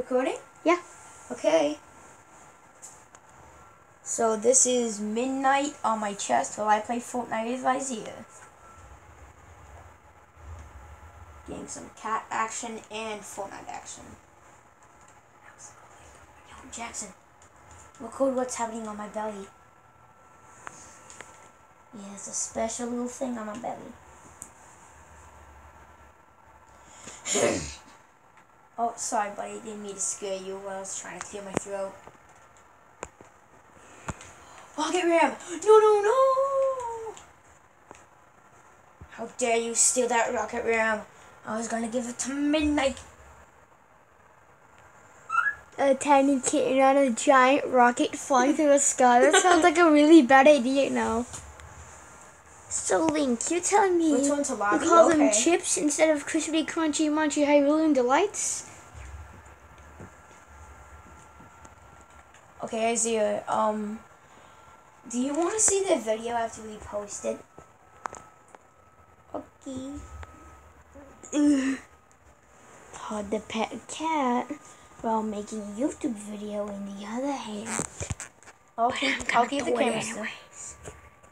Recording? Yeah. Okay. So this is midnight on my chest while I play Fortnite with Vizier. Getting some cat action and Fortnite action. Yo, Jackson. Record what's happening on my belly. Yeah, it's a special little thing on my belly. oh, sorry, buddy. Didn't mean to scare you while I was trying to clear my throat. Oh, rocket Ram! No, no, no! How dare you steal that Rocket Ram? I was gonna give it to Midnight. A tiny kitten on a giant rocket flying through the sky. That sounds like a really bad idea now. So Link, you're telling me Which one's a you call them chips instead of crispy, crunchy, munchy, high balloon delights? Okay, i Isaiah, um, do you want to see the video after we post it? Okay. Todd the pet cat while making a YouTube video in the other hand. I'm I'll keep the camera still.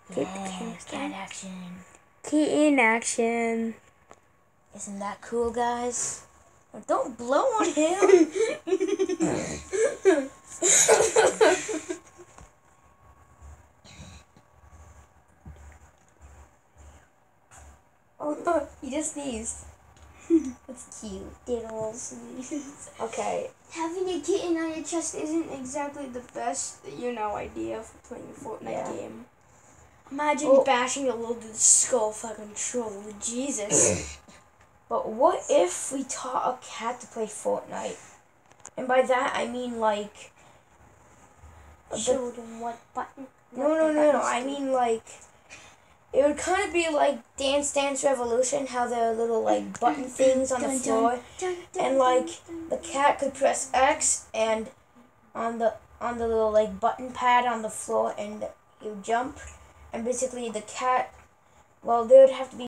Keep the camera Yes, cat action. Kitten action. Isn't that cool, guys? Don't blow on him. Oh he just sneezed. That's cute. Diddles. Okay. Having a kitten on your chest isn't exactly the best, you know, idea for playing a Fortnite Yeah. game. Imagine Oh. bashing a little dude's skull fucking troll. Jesus. But what if we taught a cat to play Fortnite? And by that I mean like. the- Show them what button. no, no, no, no. I mean like. It would kind of be like Dance Dance Revolution, how there are little like button things on the floor. and, like, The cat could press X and on the on the little like button pad on the floor and you jump and basically the cat well there would have to be